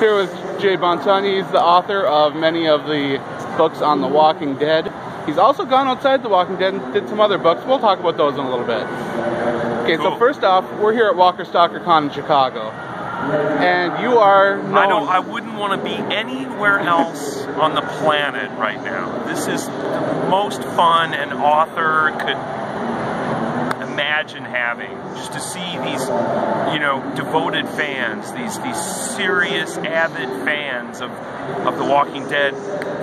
Here with Jay Bonansinga. He's the author of many of the books on The Walking Dead. He's also gone outside The Walking Dead and did some other books. We'll talk about those in a little bit. Okay, Cool. so first off, we're here at Walker Stalker Con in Chicago. And you are known... I don't. I wouldn't want to be anywhere else on the planet right now. This is the most fun an author could imagine having. Just to see these, you know, devoted fans, these these serious, avid fans of of the Walking Dead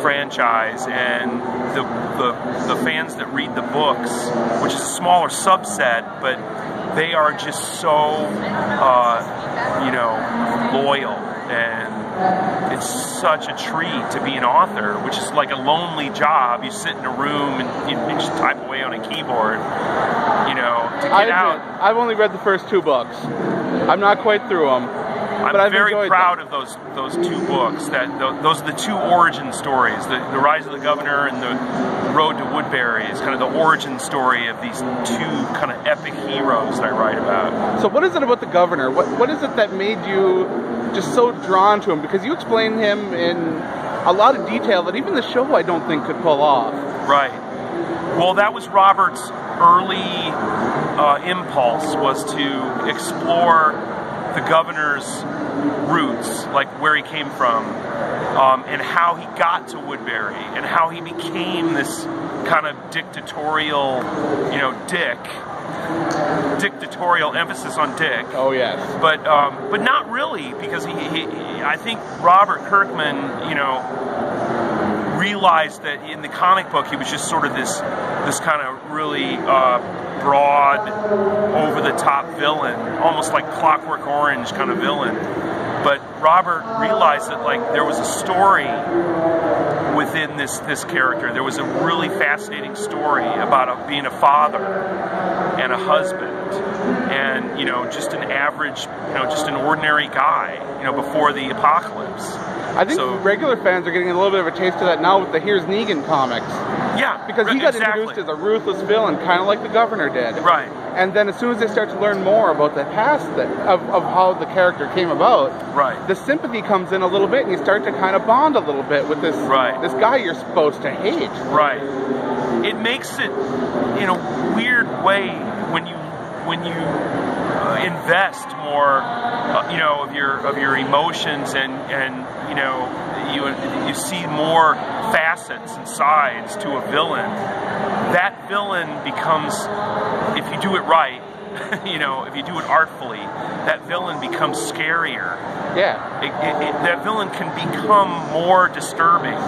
franchise, and the the, the fans that read the books, which is a smaller subset, but they are just so, uh, you know, loyal and it's such a treat to be an author, which is like a lonely job. You sit in a room and you, you just type away on a keyboard. You know, to get I out. admit, I've only read the first two books. I'm not quite through them. I'm but I've very proud them. of those those two books. That tho- those are the two origin stories: the, the Rise of the Governor and the Road to Woodbury. Is kind of the origin story of these two kind of epic heroes that I write about. So what is it about the governor? What what is it that made you just so drawn to him? Because you explain him in a lot of detail that even the show I don't think could pull off. Right. Well, that was Robert's early uh, impulse was to explore the governor's roots, like where he came from, um, and how he got to Woodbury, and how he became this kind of dictatorial, you know, dick. Dictatorial emphasis on dick Oh yes. but um, but not really because he, he, he- I think Robert Kirkman, you know, realized that in the comic book he was just sort of this this kind of really uh, broad, over the top villain, almost like Clockwork Orange kind of villain. But Robert realized that like there was a story within this this character. There was a really fascinating story about a, being a father and a husband, and you know, just an average, you know, just an ordinary guy, you know, before the apocalypse. I think So- regular fans are getting a little bit of a taste of that now with the Here's Negan comics. Yeah, Because he got exactly. introduced as a ruthless villain, kind of like the governor did. right, And then as soon as they start to learn more about the past that, of, of how the character came about, right. the sympathy comes in a little bit and you start to kind of bond a little bit with this Right. this guy you're supposed to hate. Right. It makes it in a weird way when you when you uh, invest more, uh, you know, of your of your emotions and and you know you you see more facets and sides to a villain. That villain becomes, if you do it right, you know, if you do it artfully, that villain becomes scarier. Yeah. It, it, it, that villain can become more disturbing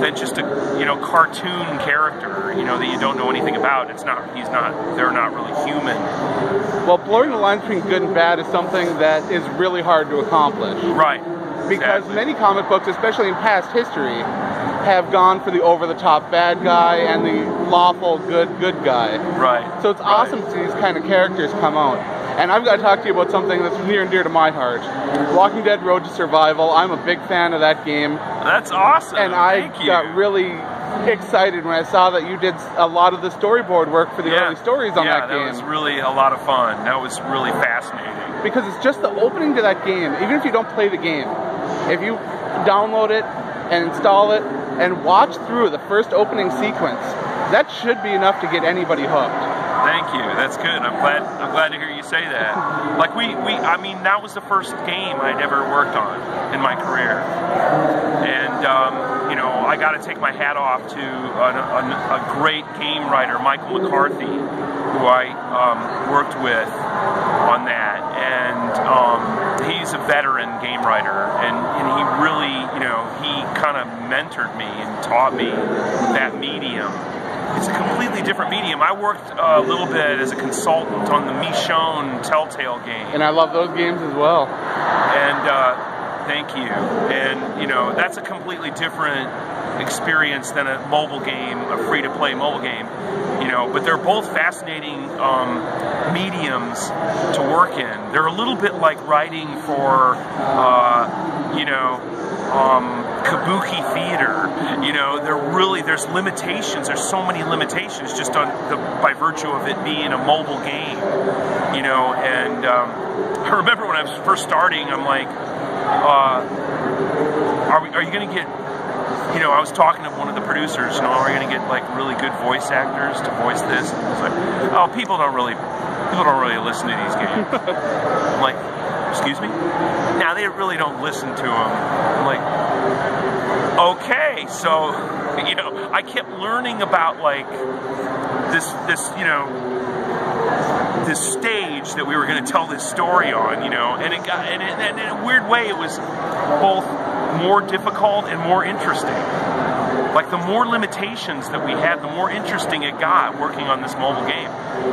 than just a you know cartoon character you know that you don't know anything about. It's not he's not they're not really human. Well, blurring the lines between good and bad is something that is really hard to accomplish. Right. Because Exactly. many comic books, especially in past history, have gone for the over-the-top bad guy and the lawful good good guy. Right. So it's Right. awesome to see these kind of characters come out. And I've got to talk to you about something that's near and dear to my heart. Walking Dead Road to Survival. I'm a big fan of that game. That's awesome. And I Thank you. got really excited when I saw that you did a lot of the storyboard work for the yeah. early stories on yeah, that game. was really a lot of fun. That was really fascinating. Because it's just the opening to that game, even if you don't play the game, if you download it and install it and watch through the first opening sequence, that should be enough to get anybody hooked. Thank you. That's good. I'm glad. I'm glad to hear you say that. Like we, we. I mean, that was the first game I'd ever worked on in my career, and um, you know, I got to take my hat off to a, a, great game writer, Michael McCarthy, who I um, worked with on that, and um, he's a veteran game writer, and, and he really, you know, he kind of mentored me and taught me that medium it's a completely different medium. I worked uh, a little bit as a consultant on the Michonne Telltale game, And I love those games as well. and uh, thank you. And you know that's a completely different experience than a mobile game, a free-to-play mobile game. Know, but they're both fascinating um, mediums to work in. They're a little bit like writing for, uh, you know, um, kabuki theater. You know, there really there's limitations. There's so many limitations just on the by virtue of it being a mobile game. You know, and um, I remember when I was first starting, I'm like, uh, are we, are you going to get you know, I was talking to one of the producers, you know, oh, are you going to get like really good voice actors to voice this? And it's like, oh, people don't really, people don't really listen to these games. I'm like, excuse me? Now they really don't listen to them. I'm like, okay, so, you know, I kept learning about like this, this, you know, this stage that we were going to tell this story on, you know, and it got, and in a weird way, it was both more difficult and more interesting. Like the more limitations that we had, the more interesting it got working on this mobile game.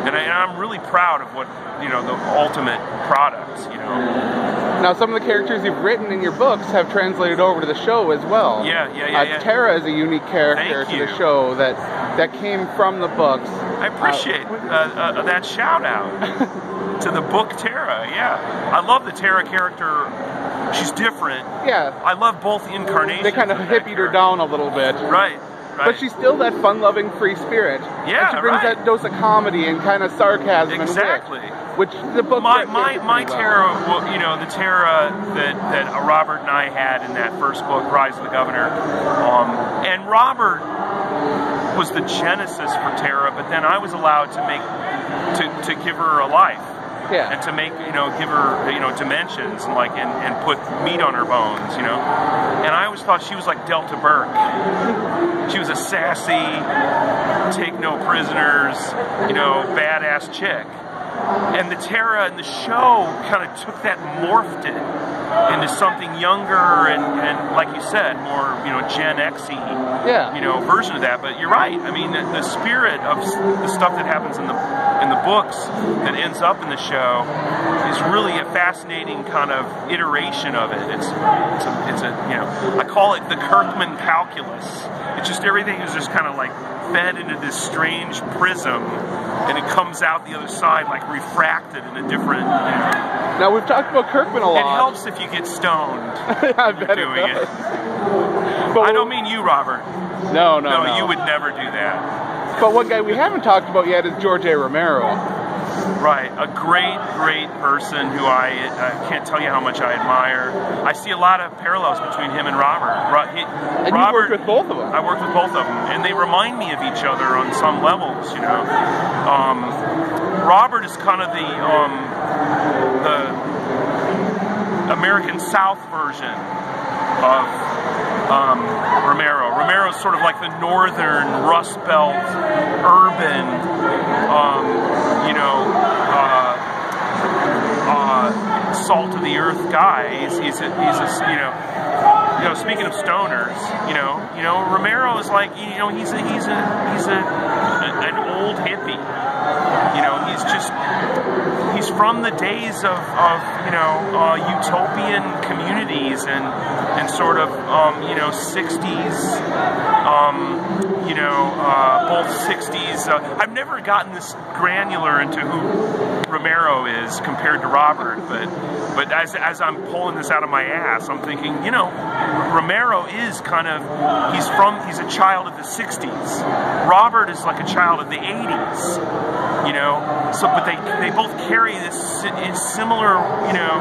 And, I, am really proud of what, you know, the ultimate product, you know. Now, some of the characters you've written in your books have translated over to the show as well. Yeah, yeah, yeah. Uh, yeah. Tara is a unique character to the show that that came from the books. I appreciate uh, uh, that shout out to the book Tara, Yeah, I love the Tara character she's different. Yeah. I love both incarnations. They kind of, hippied her down a little bit. Right. Right. But she's still that fun-loving, free spirit. Yeah, and she brings right. that dose of comedy and kind of sarcasm exactly. wit, which the book. My my, my Tara, well, you know, the Tara that that Robert and I had in that first book, Rise of the Governor, um, and Robert was the genesis for Tara, but then I was allowed to make to to give her a life yeah. and to make you know give her you know dimensions and like and, and put meat on her bones, you know. And I always thought she was like Delta Burke. She was a sassy, take no prisoners, you know, badass chick. And the Tara in the show kind of took that and morphed it into something younger and, and like you said, more you know Gen Xy, yeah. you know, version of that. But you're right. I mean, the, the spirit of the stuff that happens in the in the books that ends up in the show is really a fascinating kind of iteration of it. It's it's a, it's a you know I call it the Kirkman calculus. It's just everything is just kind of like fed into this strange prism, and it comes out the other side like refracted in a different. You know, now we've talked about Kirkman a lot. It helps if you get stoned. I bet doing it, it. I don't mean you, Robert. No, no, no, no. you would never do that. But one guy we haven't talked about yet is George A. Romero. Right, a great, great person who I uh, can't tell you how much I admire. I see a lot of parallels between him and Robert. Ro- he, and Robert, you worked with both of them. I worked with both of them, and they remind me of each other on some levels. You know, um, Robert is kind of the um, the American South version of um, Romero. Romero is sort of like the northern Rust Belt, urban, um, you know, uh, uh, salt of the earth guy. He's, he's, a, he's a, you know, you know, speaking of stoners, you know, you know, Romero is like, you know, he's a, he's a, he's a an old hippie. You know, he's just, he's from the days of, of you know, uh, utopian communities and, and sort of, um, you know, 60s, um, you know, uh, both 60s. Uh, I've never gotten this granular into who Romero is compared to Robert, but but as, as I'm pulling this out of my ass, I'm thinking, you know, Romero is kind of he's from he's a child of the 60s. Robert is like a child of the 80s. You know, so but they they both carry this similar you know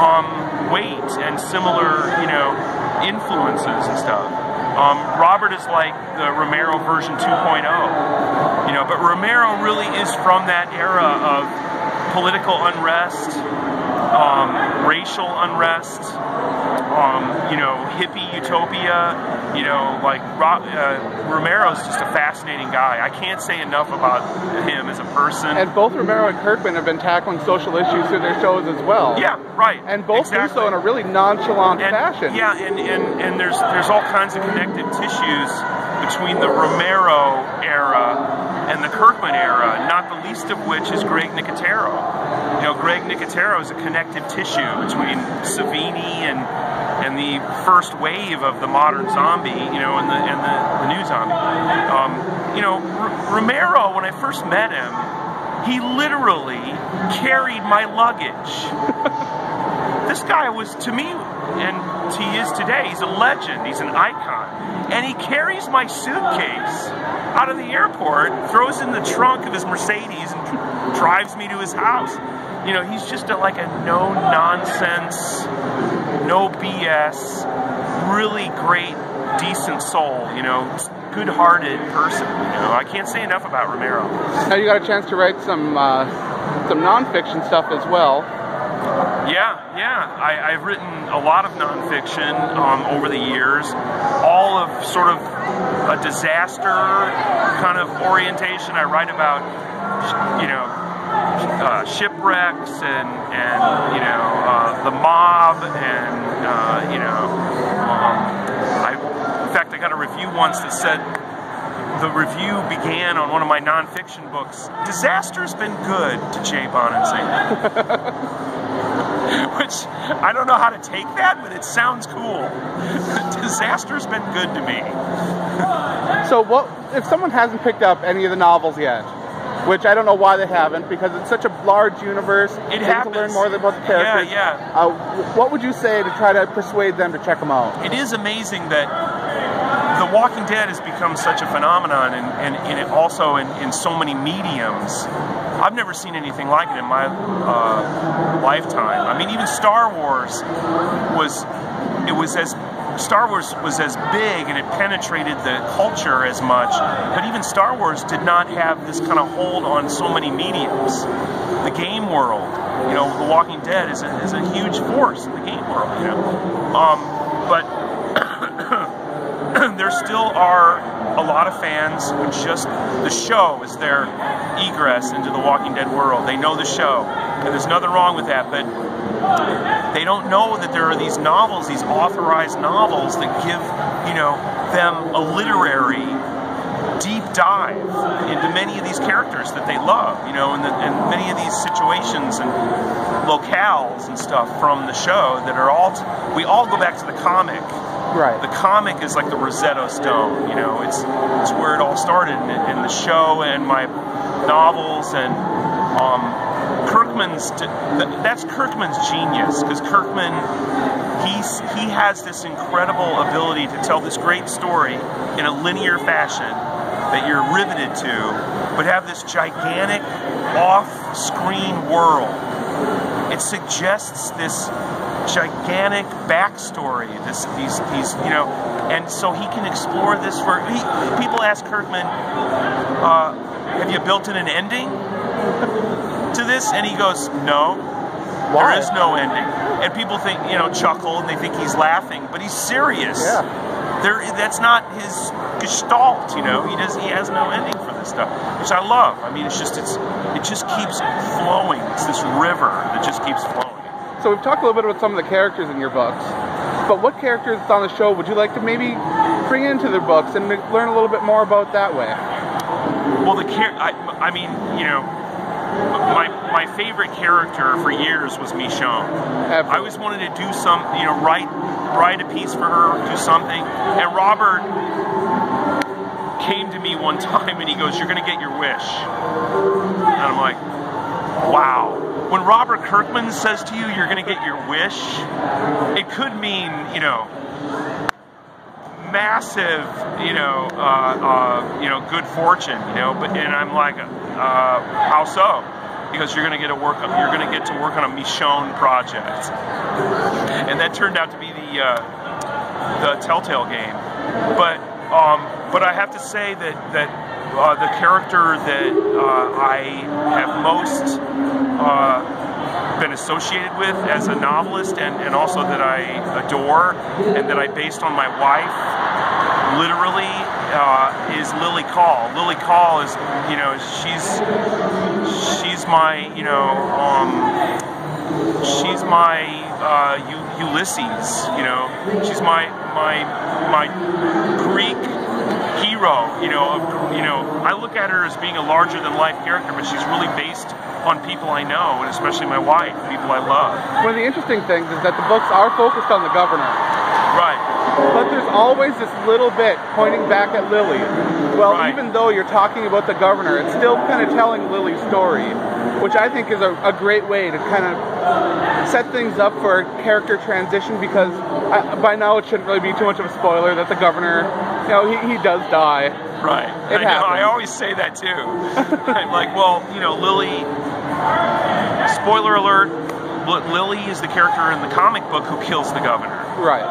um, weight and similar you know influences and stuff. Um, Robert is like the Romero version 2.0, you know, but Romero really is from that era of political unrest, um, racial unrest, um, you know, hippie utopia. You know, like uh, Romero's just a fascinating guy. I can't say enough about him as a person. And both Romero and Kirkman have been tackling social issues through their shows as well. Yeah, right. And both exactly. do so in a really nonchalant and, fashion. Yeah, and, and, and there's there's all kinds of connective tissues between the Romero era and the Kirkman era, not the least of which is Greg Nicotero. You know, Greg Nicotero is a connective tissue between Savini and and the first wave of the modern zombie, you know, and the and the, the new zombie. Um, you know, R- Romero, when I first met him, he literally carried my luggage. this guy was to me, and he is today. He's a legend. He's an icon, and he carries my suitcase out of the airport, throws in the trunk of his Mercedes, and drives me to his house. You know, he's just a, like a no nonsense no BS, really great, decent soul. You know, good-hearted person. You know, I can't say enough about Romero. Now you got a chance to write some uh, some nonfiction stuff as well. Yeah, yeah. I, have written a lot of nonfiction um, over the years, all of sort of a disaster kind of orientation. I write about, you know, uh, shipwrecks and and you know uh, the mob and uh, you know um, I in fact I got a review once that said the review began on one of my nonfiction books. Disaster's been good to Jay Bonansinga. Which I don't know how to take that, but it sounds cool. Disaster's been good to me. so what if someone hasn't picked up any of the novels yet? which I don't know why they haven't because it's such a large universe. It happens. to learn more about the characters. Yeah, yeah. Uh, what would you say to try to persuade them to check them out? It is amazing that The Walking Dead has become such a phenomenon, and, and, and it also in, in so many mediums. I've never seen anything like it in my uh, lifetime. I mean, even Star Wars was it was as Star Wars was as big and it penetrated the culture as much, but even Star Wars did not have this kind of hold on so many mediums. The game world, you know, The Walking Dead is a, is a huge force in the game world, you know. Um, but there still are a lot of fans who just, the show is their egress into the Walking Dead world. They know the show, and there's nothing wrong with that, but they don't know that there are these novels, these authorized novels that give, you know, them a literary deep dive into many of these characters that they love, you know, and, the, and many of these situations and locales and stuff from the show that are all, we all go back to the comic. Right. The comic is like the Rosetta Stone, you know, it's, it's where it all started, and, the show and my novels and um, Kirkman's that's Kirkman's genius because Kirkman he's he has this incredible ability to tell this great story in a linear fashion that you're riveted to, but have this gigantic off-screen world. It suggests this gigantic backstory, this these these you know, and so he can explore this for. He, people ask Kirkman, uh, "Have you built in an ending?" to this? And he goes, No. Why? There is no ending. And people think, you know, chuckle and they think he's laughing, but he's serious. Yeah. There, that's not his gestalt, you know. He does. He has no ending for this stuff, which I love. I mean, it's just it's it just keeps flowing. It's this river that just keeps flowing. So we've talked a little bit about some of the characters in your books, but what characters on the show would you like to maybe bring into the books and learn a little bit more about that way? Well, the char- I, I mean, you know, my my favorite character for years was Michonne. Absolutely. I always wanted to do some, you know, write write a piece for her, do something. And Robert came to me one time and he goes, "You're going to get your wish." And I'm like, "Wow." When Robert Kirkman says to you, "You're going to get your wish," it could mean, you know, massive, you know, uh, uh, you know, good fortune, you know. But and I'm like, uh, how so? Because you're going to get to work, you're going to get to work on a Michonne project, and that turned out to be the uh, the Telltale game. But um, but I have to say that that uh, the character that uh, I have most been associated with as a novelist and, and also that I adore and that I based on my wife literally uh, is Lilly Caul. Lilly Caul is, you know, she's she's my, you know, um, she's my uh, Ulysses. You know, she's my my my Greek hero. You know, of, you know, I look at her as being a larger than life character, but she's really based on people I know, and especially my wife, people I love. One of the interesting things is that the books are focused on the governor. Right. But there's always this little bit pointing back at Lilly. Well, right. even though you're talking about the governor, it's still kind of telling Lilly's story, which I think is a, a great way to kind of set things up for a character transition because I, by now it shouldn't really be too much of a spoiler that the governor, know, he, he does die. Right. It I happens. know. I always say that too. I'm like, well, you know, Lilly. Spoiler alert: Lilly is the character in the comic book who kills the governor. Right.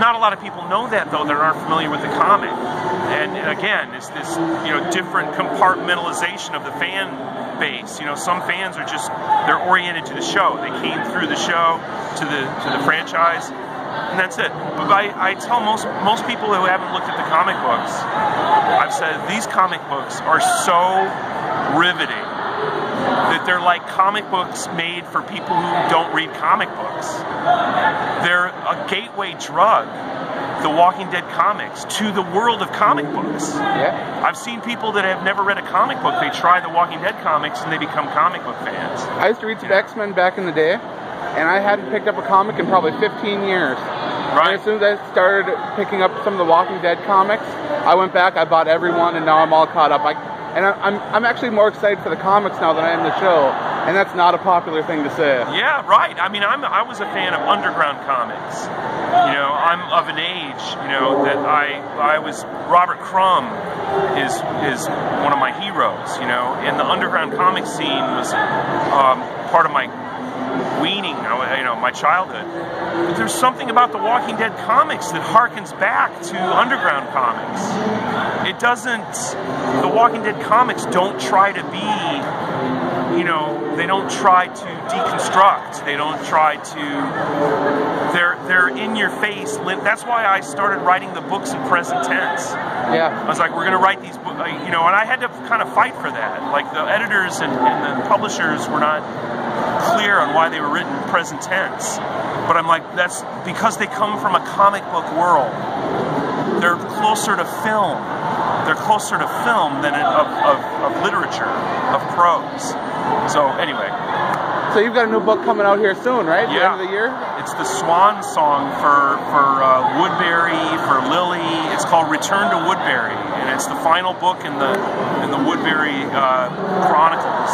Not a lot of people know that though that aren't familiar with the comic. And, and again, it's this you know different compartmentalization of the fan base. You know, some fans are just they're oriented to the show. They came through the show to the to the franchise, and that's it. But I, I tell most most people who haven't looked at the comic books, I've said these comic books are so riveting that they're like comic books made for people who don't read comic books. They're a gateway drug, the Walking Dead comics, to the world of comic books. Yeah. I've seen people that have never read a comic book, they try the Walking Dead comics and they become comic book fans. I used to read some X Men back in the day, and I hadn't picked up a comic in probably 15 years. Right. And as soon as I started picking up some of the Walking Dead comics, I went back, I bought every one, and now I'm all caught up. I, and I'm, I'm actually more excited for the comics now than I am the show, and that's not a popular thing to say. Yeah, right. I mean, I'm I was a fan of underground comics. You know, I'm of an age, you know, that I I was Robert Crumb is is one of my heroes. You know, and the underground comic scene was um, part of my weaning, you know, my childhood. But there's something about the Walking Dead comics that harkens back to underground comics. It doesn't. The Walking Dead comics don't try to be, you know, they don't try to deconstruct. They don't try to. They're they're in your face. That's why I started writing the books in present tense. Yeah. I was like, we're going to write these books, uh, you know, and I had to kind of fight for that. Like the editors and, and the publishers were not clear on why they were written in present tense. But I'm like, that's because they come from a comic book world. They're closer to film. They're closer to film than of, of, of literature, of prose. So anyway, So you've got a new book coming out here soon, right? The Yeah. end of the year? it's the swan song for for uh, Woodbury, for Lily. It's called Return to Woodbury, and it's the final book in the in the Woodbury uh, Chronicles.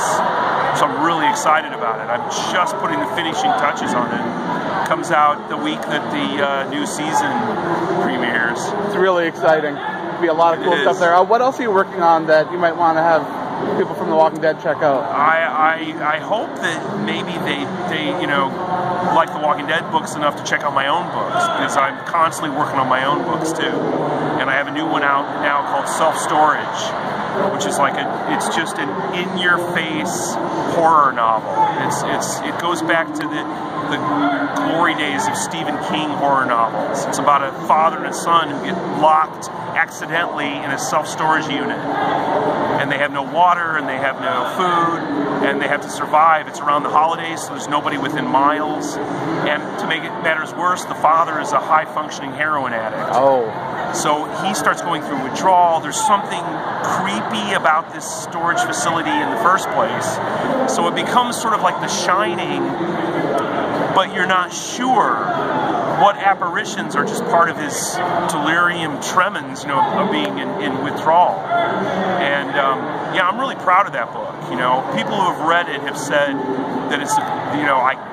So I'm really excited about it. I'm just putting the finishing touches on it. Comes out the week that the uh, new season premieres. It's really exciting. Be a lot of cool stuff there. Uh, what else are you working on that you might want to have people from The Walking Dead check out? I, I I hope that maybe they they you know like the Walking Dead books enough to check out my own books because I'm constantly working on my own books too, and I have a new one out now called Self Storage, which is like a it's just an in your face horror novel. It's it's it goes back to the the glory days of Stephen King horror novels. It's about a father and a son who get locked accidentally in a self storage unit and they have no water and they have no food and they have to survive. It's around the holidays, so there's nobody within miles. And to make it matters worse, the father is a high functioning heroin addict. Oh, So he starts going through withdrawal. There's something creepy about this storage facility in the first place. So it becomes sort of like the shining, but you're not sure what apparitions are just part of his delirium tremens, you know, of being in, in withdrawal. And um, yeah, I'm really proud of that book. You know, people who have read it have said that it's, you know, I.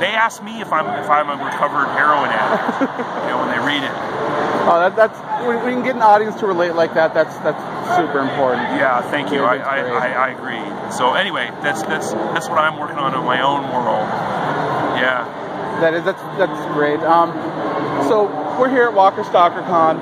They ask me if I'm if I'm a recovered heroin addict, you know, when they read it. oh, that, that's when you can get an audience to relate like that. That's that's super important. Yeah, thank you. I, I. I, I agree. So anyway, that's that's that's what I'm working on in my own world. Yeah. That is that's that's great. Um, so we're here at Walker Stalker Con.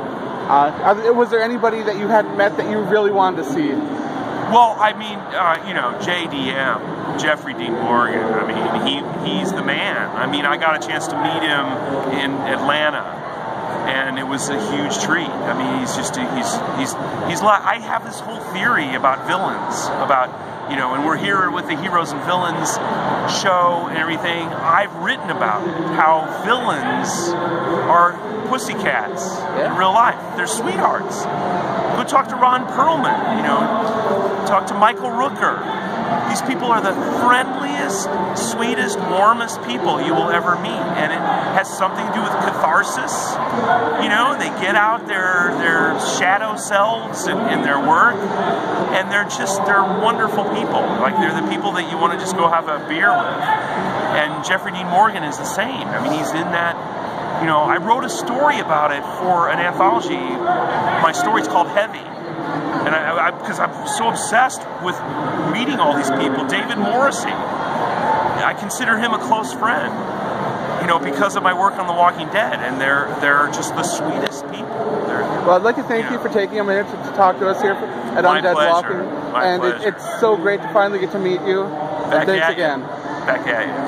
Uh, was there anybody that you hadn't met that you really wanted to see? Well, I mean, uh, you know, JDM, Jeffrey Dean Morgan. I mean, he he's the man. I mean, I got a chance to meet him in Atlanta, and it was a huge treat. I mean, he's just he's he's he's like I have this whole theory about villains, about you know, and we're here with the heroes and villains show and everything. I've written about it, how villains are pussycats Yeah. in real life. They're sweethearts. Go talk to Ron Perlman, you know, talk to Michael Rooker. These people are the friendliest, sweetest, warmest people you will ever meet, and it has something to do with catharsis. You know, they get out their their shadow selves in, in their work, and they're just they're wonderful people. Like they're the people that you want to just go have a beer with. And Jeffrey Dean Morgan is the same. I mean, he's in that you know, I wrote a story about it for an anthology. My story's called Heavy. And I, because I'm so obsessed with meeting all these people. David Morrissey, I consider him a close friend. You know, because of my work on The Walking Dead, and they're they're just the sweetest people. They're, Well, I'd like to thank Yeah. you for taking a minute to, to talk to us here at Undead pleasure. Walking. And it, it's so great to finally get to meet you. back and thanks at you. again. Back at you.